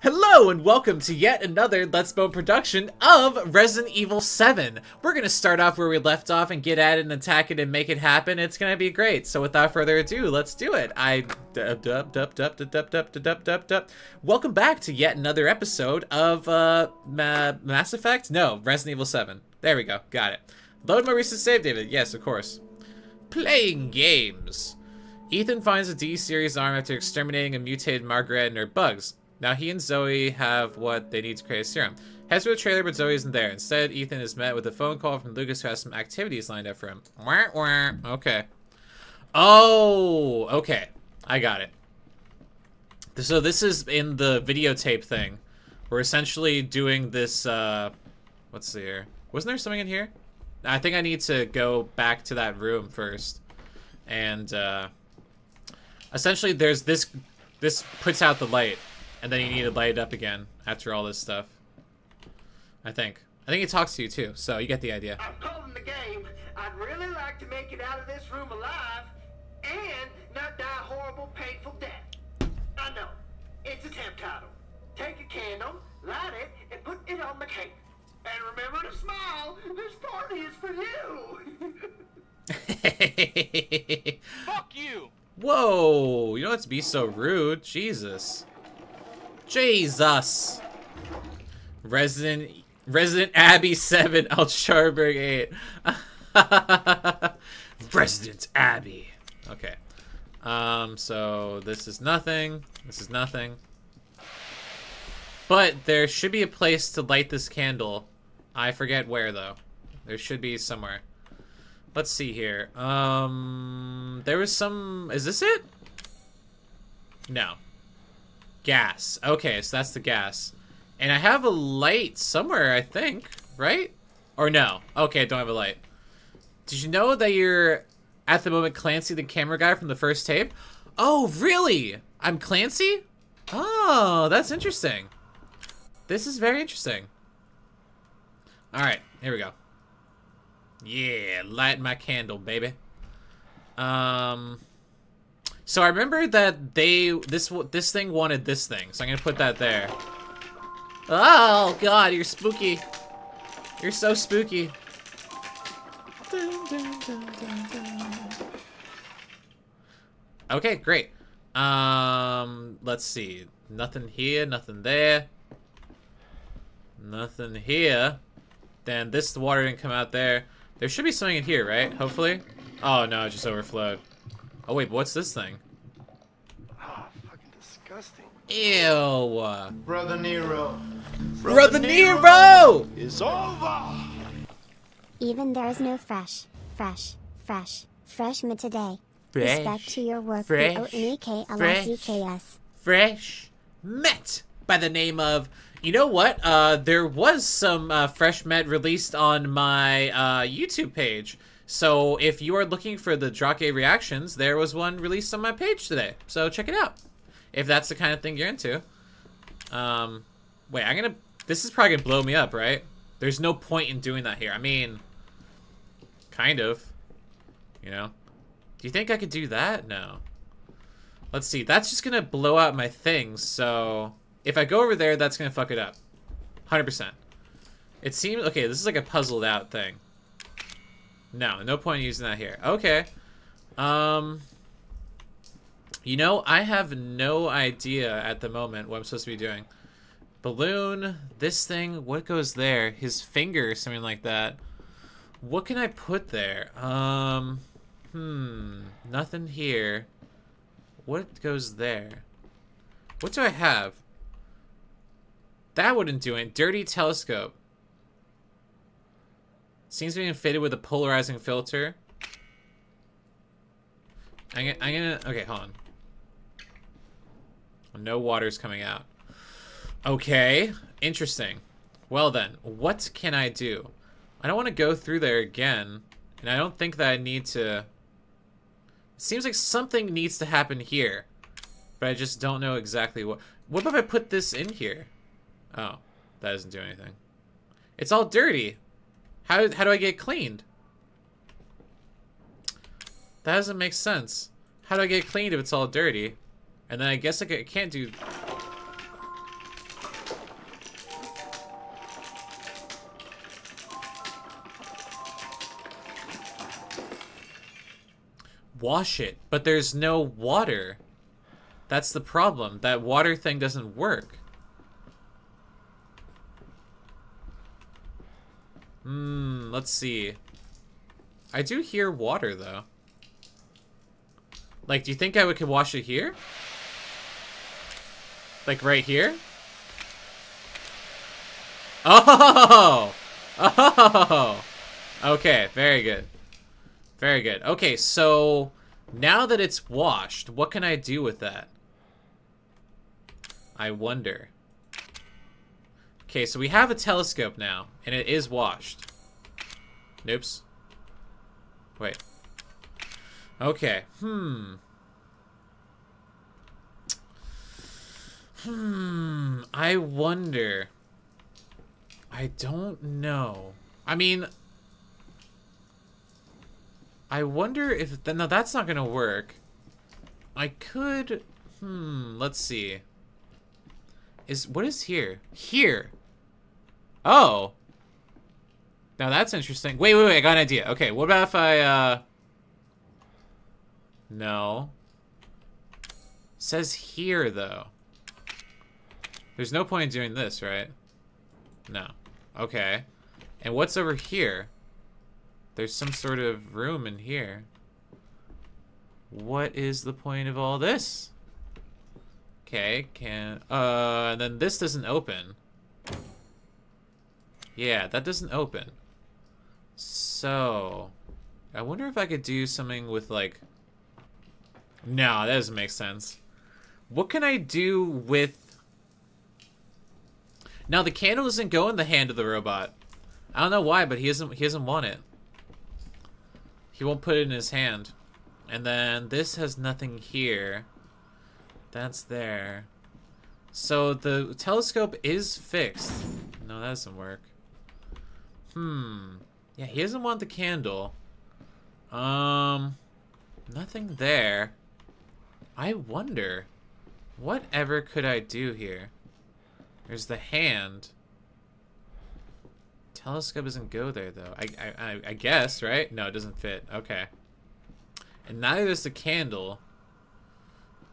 Hello and welcome to yet another Let's Bone production of Resident Evil 7. We're gonna start off where we left off and get at it and attack it and make it happen. It's gonna be great. So without further ado, let's do it. I welcome back to yet another episode of uh, Ma Mass Effect. No, Resident Evil 7. There we go. Got it. Load my recent save, David. Yes, of course. Playing games. Ethan finds a D-series arm after exterminating a mutated Margaret and her bugs. Now he and Zoe have what they need to create a serum. Heads for the trailer, but Zoe isn't there. Instead, Ethan is met with a phone call from Lucas who has some activities lined up for him. Okay. Oh, okay. I got it. So this is in the videotape thing. We're essentially doing this, uh... Let's see here. Wasn't there something in here? I think I need to go back to that room first. And, uh... Essentially, there's this... This puts out the light. And then you need to light it up again after all this stuff. I think. I think it talks to you too, so you get the idea. I'm calling the game. I'd really like to make it out of this room alive and not die a horrible, painful death. I know. It's a temp title. Take a candle, light it, and put it on the cake. And remember to smile. This party is for you. Fuck you! Whoa! You don't have to be so rude. Jesus. Jesus. Resident Resident Abbey 7, Altscharberg 8. Resident Abbey. Okay. Um, so this is nothing. This is nothing. But there should be a place to light this candle. I forget where though. There should be somewhere. Let's see here. Um, there was some. Is this it? No. Gas. Okay, so that's the gas. And I have a light somewhere, I think, right? Or no? Okay, I don't have a light. Did you know that you're at the moment Clancy, the camera guy from the first tape? Oh, really? I'm Clancy? Oh, that's interesting. This is very interesting. All right, here we go. Yeah, light my candle, baby. Um, so I remember that they this this thing wanted this thing, so I'm gonna put that there. Oh God, you're spooky. You're so spooky. Dun, dun, dun, okay, great. Um, let's see. Nothing here, nothing there. Nothing here. Then this water didn't come out there. There should be something in here, right? Hopefully. Oh no, it just overflowed. Oh wait, what's this thing? Ah, fucking disgusting. Ew. Brother Nero. Brother Nero! is over. Even there is no fresh, fresh, fresh, fresh meat today. Fresh, Respect to your work, fresh, B-O-N-E-K-L-I-C-K-S. fresh met by the name of you know what uh there was some uh, fresh met released on my uh youtube page so if you are looking for the drake reactions there was one released on my page today. So check it out if that's the kind of thing you're into. Um wait i'm gonna this is probably gonna blow me up right? There's no point in doing that here. I mean kind of you know? Do you think i could do that? No. Let's see, that's just gonna blow out my things, so... If I go over there, that's gonna fuck it up. 100%. It seems... Okay, this is like a puzzled out thing. No, no point in using that here. Okay. Um... You know, I have no idea at the moment what I'm supposed to be doing. Balloon, this thing, what goes there? His finger, something like that. What can I put there? Um... Hmm... Nothing here. What goes there? What do I have? That wouldn't do it. Dirty telescope. Seems to be fitted with a polarizing filter. I'm gonna, I'm gonna, okay, hold on. No water's coming out. Okay, interesting. Well then, what can I do? I don't want to go through there again, and I don't think that I need to... It seems like something needs to happen here. But I just don't know exactly what... What if I put this in here? Oh, that doesn't do anything. It's all dirty. How, how do I get cleaned? That doesn't make sense. How do I get cleaned if it's all dirty? And then I guess I can't do... Wash it, but there's no water. That's the problem. That water thing doesn't work. Hmm, let's see. I do hear water, though. Like, do you think I would, could wash it here? Like, right here? Oh! Oh! Okay, very good. Very good. Okay, so now that it's washed, what can I do with that? I wonder. Okay, so we have a telescope now, and it is washed. Noops. Wait. Okay, hmm. Hmm, I wonder. I don't know. I mean, I wonder if... Th no, that's not going to work. I could... Hmm, let's see. Is What is here? Here! Oh! Now that's interesting. Wait, wait, wait, I got an idea. Okay, what about if I, uh... No. says here, though. There's no point in doing this, right? No. Okay. And what's over here? There's some sort of room in here. What is the point of all this? Okay, can... Uh, and then this doesn't open. Yeah, that doesn't open. So... I wonder if I could do something with, like... No, that doesn't make sense. What can I do with... Now, the candle doesn't go in the hand of the robot. I don't know why, but he doesn't, he doesn't want it. He won't put it in his hand. And then this has nothing here. That's there. So the telescope is fixed. No, that doesn't work. Hmm. Yeah, he doesn't want the candle. Um, nothing there. I wonder, whatever could I do here? There's the hand. Telescope doesn't go there, though. I, I, I guess, right? No, it doesn't fit. Okay. And neither does the candle.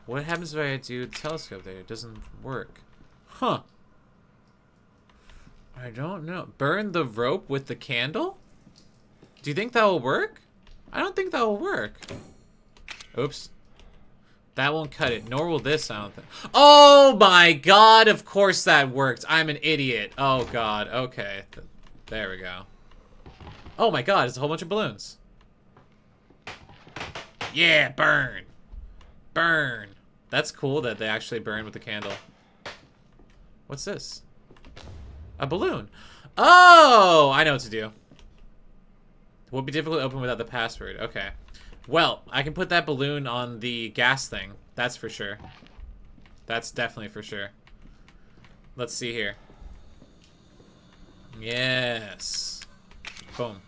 What happens if I do telescope there? It doesn't work. Huh. I don't know. Burn the rope with the candle? Do you think that will work? I don't think that will work. Oops. That won't cut it, nor will this, I don't think. Oh my god, of course that worked. I'm an idiot. Oh god, okay. There we go. Oh my god, it's a whole bunch of balloons. Yeah, burn. Burn. That's cool that they actually burn with the candle. What's this? A balloon. Oh, I know what to do. Will be difficult to open without the password. Okay. Well, I can put that balloon on the gas thing. That's for sure. That's definitely for sure. Let's see here. Yes. Boom.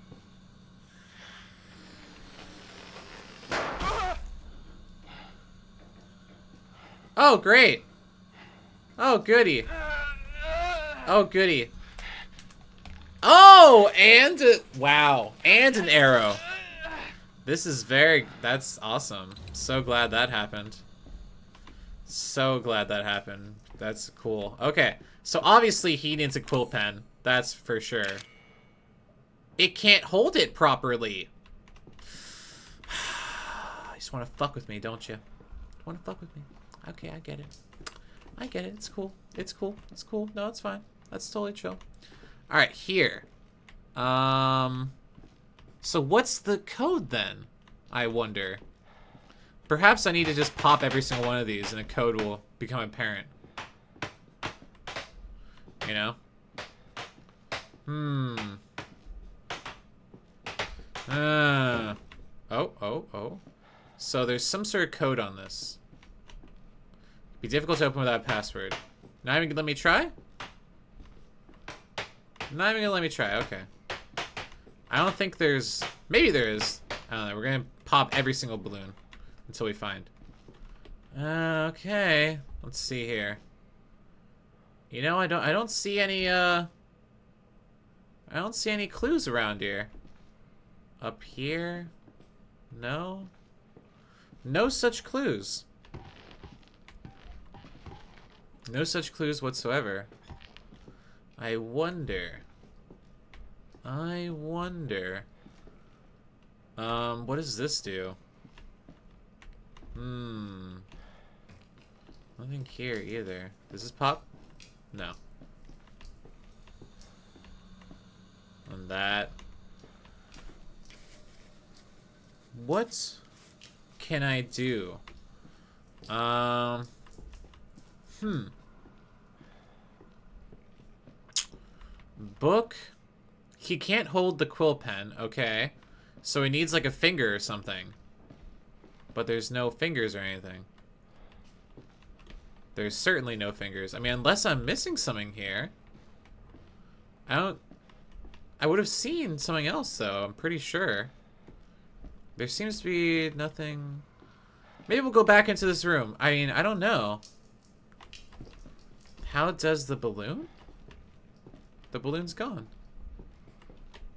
Oh, great. Oh, goody. Oh, goody. Oh, and, uh, wow. And an arrow. This is very, that's awesome. So glad that happened. So glad that happened. That's cool. Okay, so obviously he needs a quill pen. That's for sure. It can't hold it properly. you just want to fuck with me, don't you? Want to fuck with me? Okay, I get it. I get it. It's cool. It's cool. It's cool. No, it's fine. That's totally chill. All right, here. Um, so what's the code then? I wonder. Perhaps I need to just pop every single one of these and a code will become apparent. You know? Hmm. Uh, oh, oh, oh. So there's some sort of code on this. Be difficult to open without a password. Not even let me try? Not even gonna let me try, okay. I don't think there's... Maybe there is. I don't know. We're gonna pop every single balloon until we find. Uh, okay. Let's see here. You know, I don't I don't see any uh I don't see any clues around here. Up here? No. No such clues. No such clues whatsoever. I wonder. I wonder. Um, what does this do? Hmm. Nothing here either. Does this pop? No. On that. What can I do? Um. Hmm. Book. He can't hold the quill pen, okay. So he needs like a finger or something. But there's no fingers or anything. There's certainly no fingers. I mean, unless I'm missing something here. I don't... I would have seen something else, though. I'm pretty sure. There seems to be nothing... Maybe we'll go back into this room. I mean, I don't know. How does the balloon? The balloon's gone.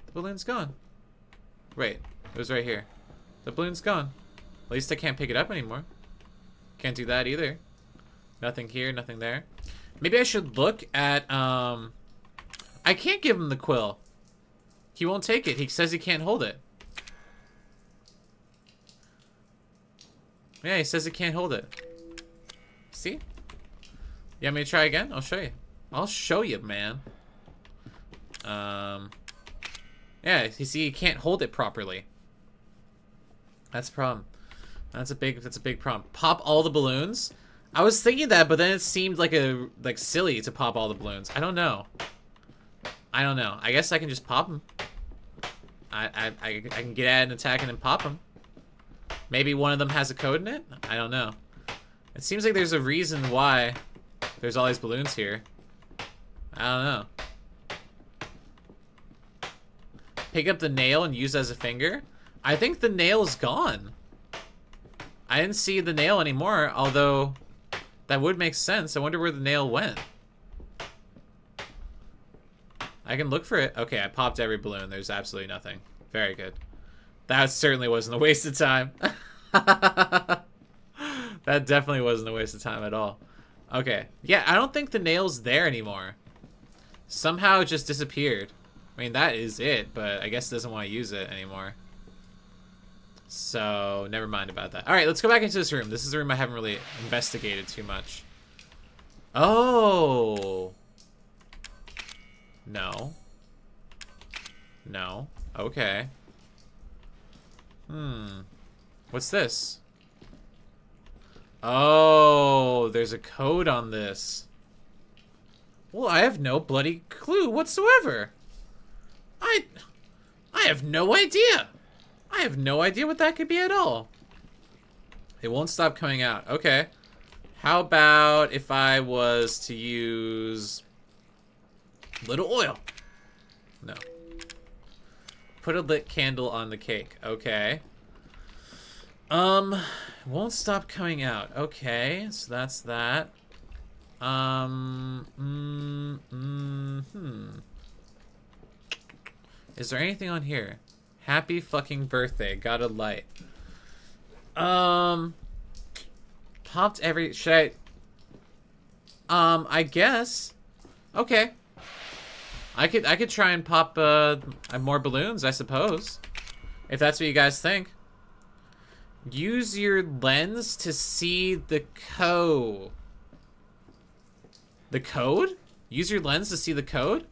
The balloon's gone. Wait, it was right here. The balloon's gone. At least I can't pick it up anymore. Can't do that either. Nothing here, nothing there. Maybe I should look at, um... I can't give him the quill. He won't take it. He says he can't hold it. Yeah, he says he can't hold it. See? You want me to try again? I'll show you. I'll show you, man. Um... Yeah, you see, you can't hold it properly. That's a problem. That's a big. That's a big problem. Pop all the balloons. I was thinking that, but then it seemed like a like silly to pop all the balloons. I don't know. I don't know. I guess I can just pop them. I I I, I can get at an attack and then pop them. Maybe one of them has a code in it. I don't know. It seems like there's a reason why there's all these balloons here. I don't know. Pick up the nail and use as a finger? I think the nail's gone. I didn't see the nail anymore, although that would make sense. I wonder where the nail went. I can look for it. Okay, I popped every balloon. There's absolutely nothing. Very good. That certainly wasn't a waste of time. that definitely wasn't a waste of time at all. Okay. Yeah, I don't think the nail's there anymore. Somehow it just disappeared. I mean, that is it, but I guess it doesn't want to use it anymore. So, never mind about that. Alright, let's go back into this room. This is the room I haven't really investigated too much. Oh! No. No. Okay. Hmm. What's this? Oh, there's a code on this. Well, I have no bloody clue whatsoever. I... I have no idea. I have no idea what that could be at all. It won't stop coming out. Okay. How about if I was to use... Little oil? No. Put a lit candle on the cake. Okay. Um, won't stop coming out. Okay, so that's that. Um, mm, mm, hmm. Is there anything on here? Happy fucking birthday. Got a light. Um, popped every. Should I? Um, I guess. Okay. I could I could try and pop uh more balloons, I suppose. If that's what you guys think. Use your lens to see the code. The code? Use your lens to see the code?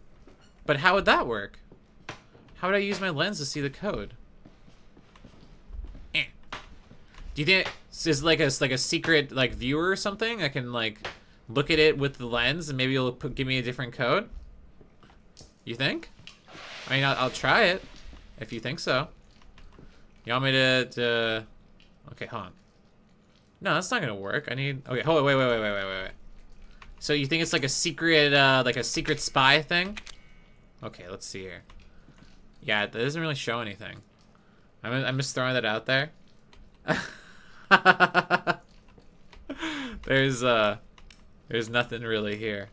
But how would that work? How would I use my lens to see the code? Eh. Do you think is like a like a secret like viewer or something? I can like look at it with the lens and maybe it'll put, give me a different code. You think? I mean, I'll, I'll try it if you think so. You want me to, to... Okay, hold on. No, that's not gonna work. I need. Okay, hold on. Wait, wait, wait, wait, wait, wait, wait. So you think it's like a secret, uh, like a secret spy thing? Okay, let's see here. Yeah, it doesn't really show anything. I'm, I'm just throwing that out there. there's, uh, there's nothing really here.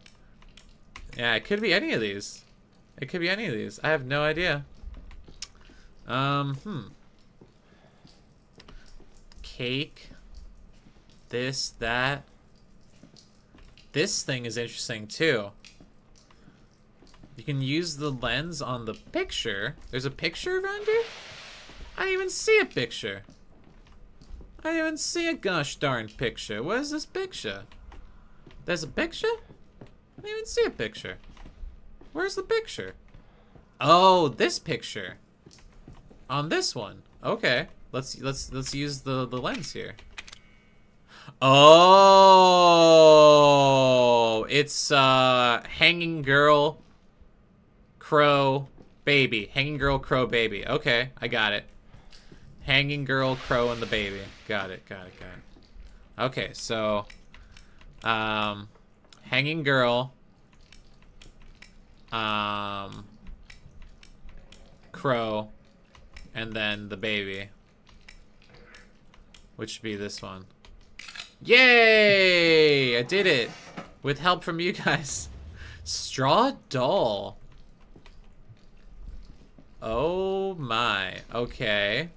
Yeah, it could be any of these. It could be any of these. I have no idea. Um, hmm. Cake. this, that. This thing is interesting too. You can use the lens on the picture. There's a picture around here? I didn't even see a picture. I didn't even see a gosh darn picture. What is this picture? There's a picture? I didn't even see a picture. Where's the picture? Oh, this picture. On this one. Okay. Let's let's let's use the the lens here. Oh, it's uh hanging girl crow baby. Hanging girl crow baby. Okay, I got it. Hanging girl crow and the baby. Got it. Got it. Got it. Okay, so um hanging girl um crow and then the baby which should be this one yay i did it with help from you guys straw doll oh my okay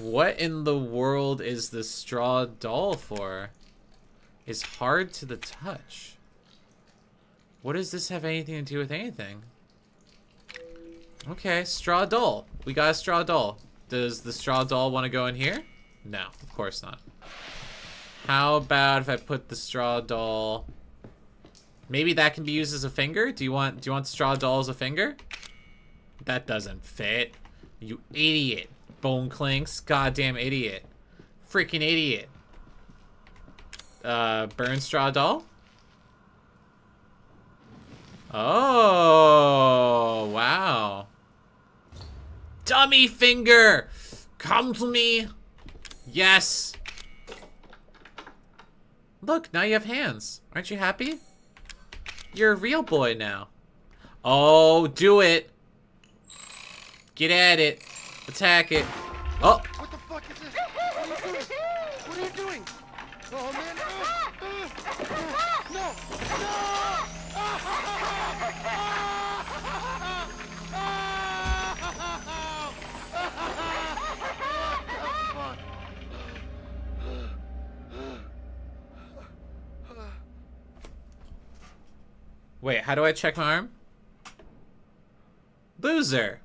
what in the world is the straw doll for is hard to the touch what does this have anything to do with anything Okay, straw doll. We got a straw doll. Does the straw doll want to go in here? No, of course not. How about if I put the straw doll... Maybe that can be used as a finger? Do you want do you want straw doll as a finger? That doesn't fit. You idiot. Bone clinks. Goddamn idiot. Freaking idiot. Uh, burn straw doll? Oh, wow. Dummy finger! Come to me! Yes! Look, now you have hands. Aren't you happy? You're a real boy now. Oh, do it! Get at it. Attack it. Oh! What the fuck is this? What are you doing? What are you doing? Oh man! No! No! Wait, how do I check my arm? Loser.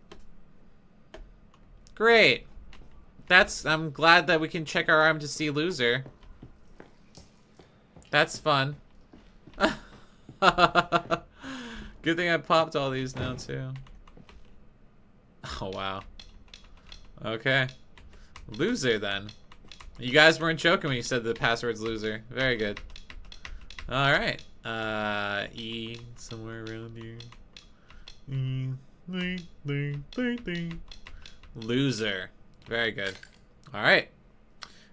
Great. That's, I'm glad that we can check our arm to see loser. That's fun. Good thing I popped all these now too. Oh wow. Okay. Loser then. You guys weren't joking when you said the password's loser. Very good. Alright. Uh, E somewhere around here. E, ding, ding, ding, ding. Loser. Very good. Alright.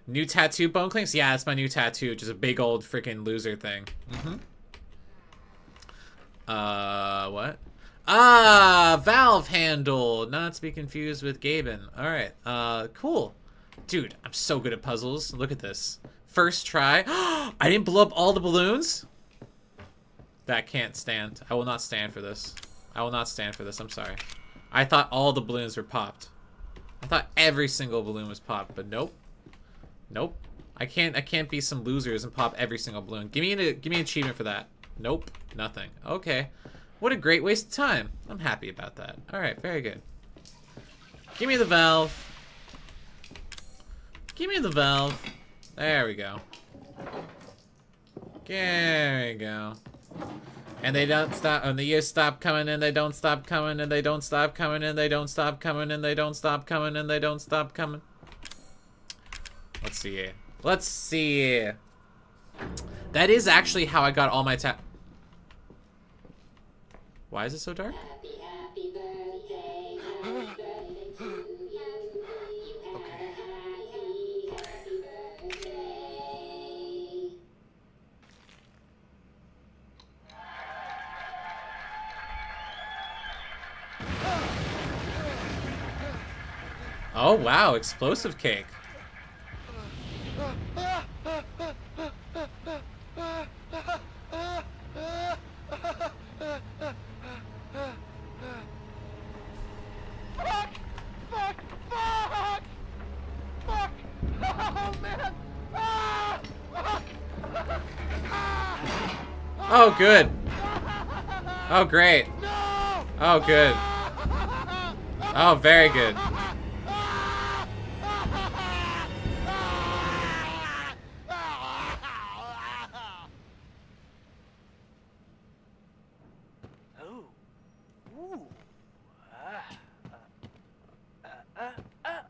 New tattoo, Bone Clinks? Yeah, that's my new tattoo. Just a big old freaking loser thing. Mm-hmm. Uh, what? Ah, valve handle. Not to be confused with Gaben. Alright, uh, cool. Dude, I'm so good at puzzles. Look at this. First try. I didn't blow up all the balloons? That can't stand. I will not stand for this. I will not stand for this. I'm sorry. I thought all the balloons were popped. I thought every single balloon was popped, but nope. Nope. I can't I can't be some losers and pop every single balloon. Give me an give me an achievement for that. Nope. Nothing. Okay. What a great waste of time. I'm happy about that. Alright, very good. Give me the valve. Give me the valve. There we go. There we go. And they don't stop, and the years stop coming, and they don't stop coming, and they don't stop coming, and they don't stop coming, and they don't stop coming, and they don't stop coming. Let's see here. Let's see here. That is actually how I got all my ta- Why is it so dark? Oh wow, explosive cake. Oh, good. Oh, great. Oh, good. Oh, very good. Oh. Ooh. Ah. Uh, uh, uh, uh.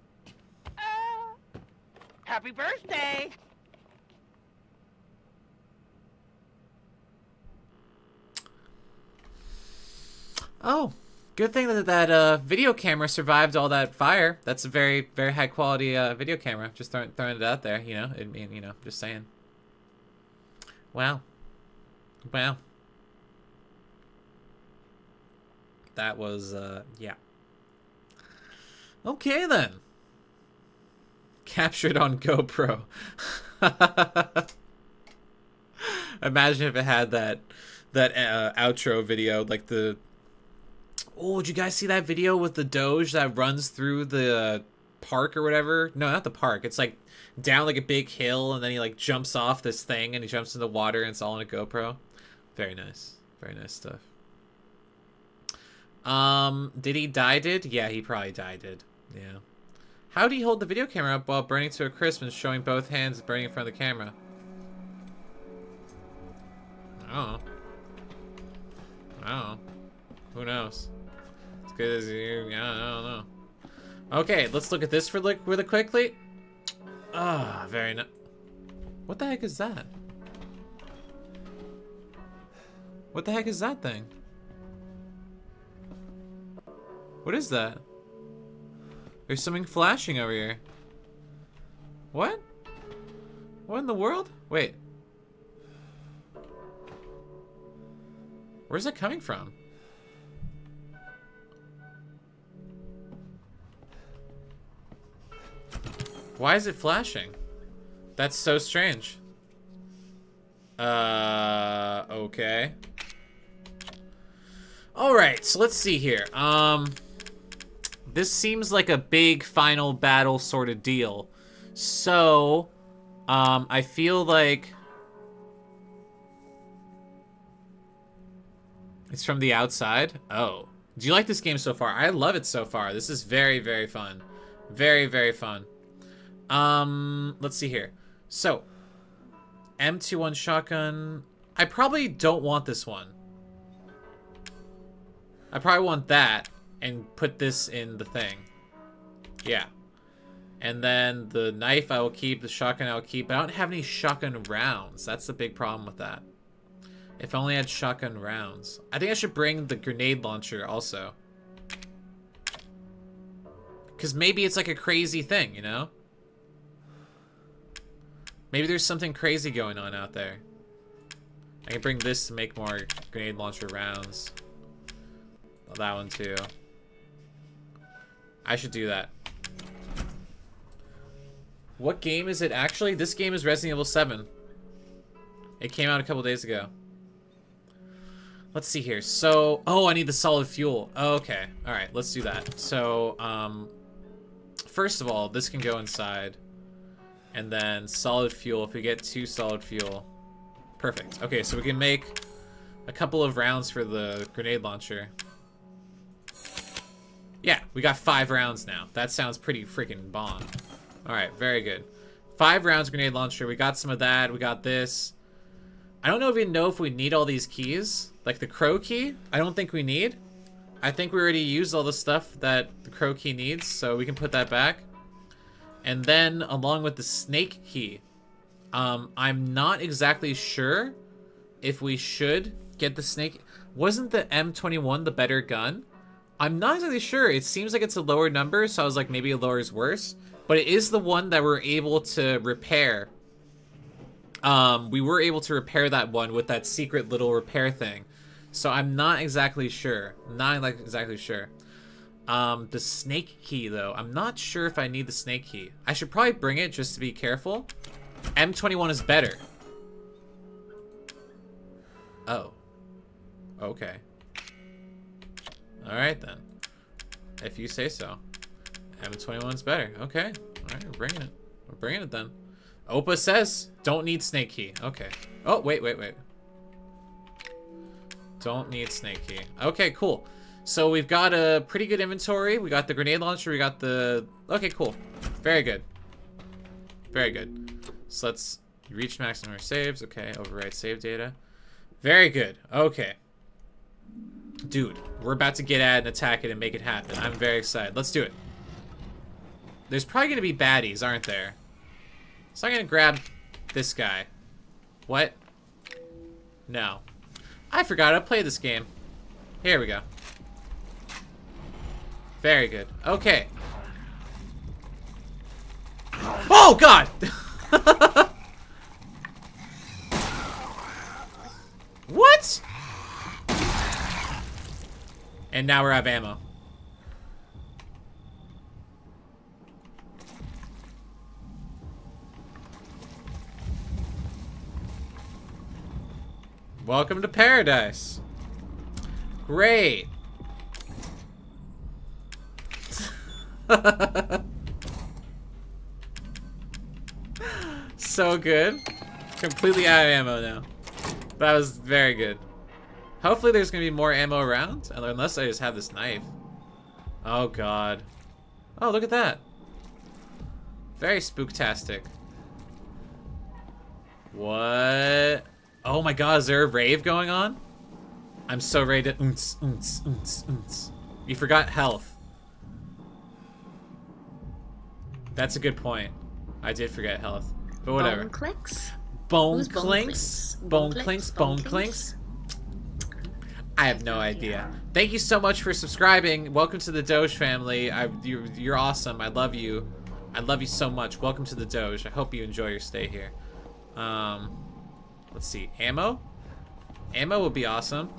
Happy birthday! Oh, good thing that that uh, video camera survived all that fire. That's a very, very high quality uh, video camera. Just throwing, throwing it out there, you know. I mean, you know, just saying. Wow. Wow. That was, uh, yeah. Okay then. Captured on GoPro. Imagine if it had that that uh, outro video, like the Oh, did you guys see that video with the Doge that runs through the park or whatever? No, not the park. It's like down like a big hill, and then he like jumps off this thing, and he jumps in the water, and it's all on a GoPro. Very nice, very nice stuff. Um, did he die? Did yeah, he probably died. Did yeah. How do you hold the video camera up while burning to a crisp and showing both hands burning in front of the camera? I don't know. I don't know. Who knows? As good as you, yeah, I don't know. Okay, let's look at this for like really quickly. Ah, very nice. What the heck is that? What the heck is that thing? What is that? There's something flashing over here. What? What in the world? Wait. Where's it coming from? Why is it flashing? That's so strange. Uh, okay. Alright, so let's see here. Um, this seems like a big final battle sort of deal. So, um, I feel like... It's from the outside? Oh. Do you like this game so far? I love it so far. This is very, very fun. Very, very fun. Um, let's see here. So, M21 shotgun. I probably don't want this one. I probably want that and put this in the thing. Yeah. And then the knife I will keep, the shotgun I will keep. I don't have any shotgun rounds. That's the big problem with that. If I only had shotgun rounds. I think I should bring the grenade launcher also. Because maybe it's like a crazy thing, you know? Maybe there's something crazy going on out there. I can bring this to make more grenade launcher rounds. Well, that one too. I should do that. What game is it actually? This game is Resident Evil 7. It came out a couple days ago. Let's see here. So, oh, I need the solid fuel. Okay. All right, let's do that. So, um, first of all, this can go inside. And then solid fuel, if we get two solid fuel. Perfect. Okay, so we can make a couple of rounds for the grenade launcher. Yeah, we got five rounds now. That sounds pretty freaking bomb. Alright, very good. Five rounds grenade launcher. We got some of that. We got this. I don't know if we know if we need all these keys. Like the crow key, I don't think we need. I think we already used all the stuff that the crow key needs, so we can put that back. And then, along with the snake key, um, I'm not exactly sure if we should get the snake. Wasn't the M21 the better gun? I'm not exactly sure. It seems like it's a lower number, so I was like, maybe a lower is worse. But it is the one that we're able to repair. Um, we were able to repair that one with that secret little repair thing. So I'm not exactly sure. Not like exactly sure. Um, the snake key, though. I'm not sure if I need the snake key. I should probably bring it just to be careful. M21 is better. Oh. Okay. Alright, then. If you say so. M21's better. Okay. Alright, we're bringing it. We're bringing it, then. Opa says, don't need snake key. Okay. Oh, wait, wait, wait. Don't need snake key. Okay, cool. So we've got a pretty good inventory. We got the grenade launcher. We got the... Okay, cool. Very good. Very good. So let's reach maximum saves. Okay, overwrite save data. Very good. Okay. Dude, we're about to get at and attack it and make it happen. I'm very excited. Let's do it. There's probably going to be baddies, aren't there? So I'm going to grab this guy. What? No. I forgot I played this game. Here we go. Very good. Okay. Oh, God! what? And now we're out of ammo. Welcome to paradise. Great. so good. Completely out of ammo now. That was very good. Hopefully there's gonna be more ammo around, unless I just have this knife. Oh god. Oh, look at that. Very spooktastic. What? Oh my god, is there a rave going on? I'm so ready to oonce. You forgot health. That's a good point. I did forget health. But whatever. Bone clicks. Bone bone clinks? clinks? Bone clinks? clinks? Bone clinks? I have no idea. Thank you so much for subscribing. Welcome to the Doge family. I, you're, you're awesome. I love you. I love you so much. Welcome to the Doge. I hope you enjoy your stay here. Um, let's see. Ammo? Ammo would be awesome.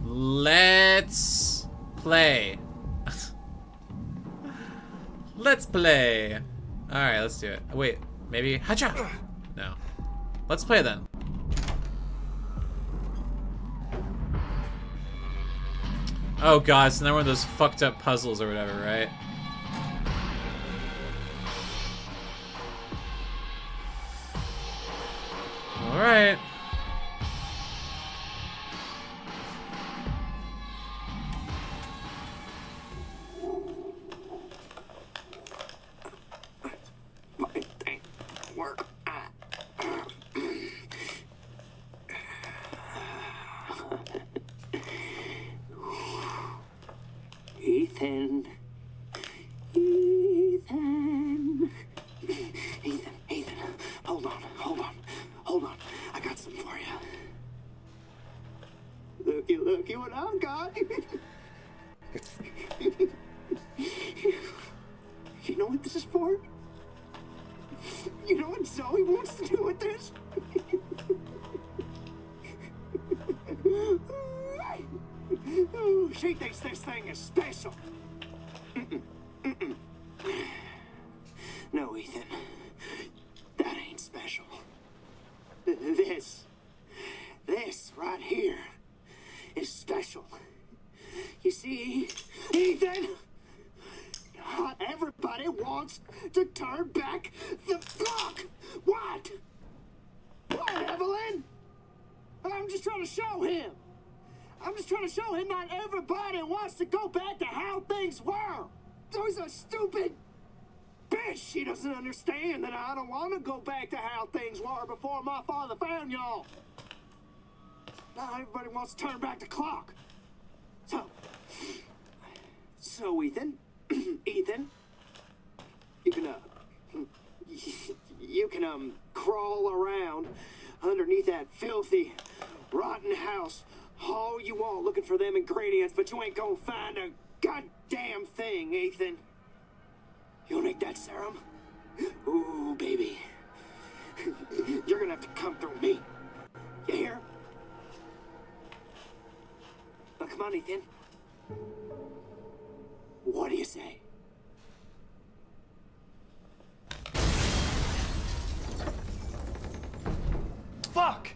Let's play. let's play. Alright, let's do it. Wait, maybe. Hacha! No. Let's play then. Oh god, it's another one of those fucked up puzzles or whatever, right? Alright. Oh, looky what wants to go back to how things were. So he's a stupid bitch. She doesn't understand that I don't want to go back to how things were before my father found y'all. Now everybody wants to turn back the clock. So, so Ethan, Ethan, you can uh, you can um crawl around underneath that filthy, rotten house Oh, you all looking for them ingredients, but you ain't gonna find a goddamn thing, Ethan. You'll need that serum? Ooh, baby. You're gonna have to come through me. You hear? But come on, Ethan. What do you say? Fuck!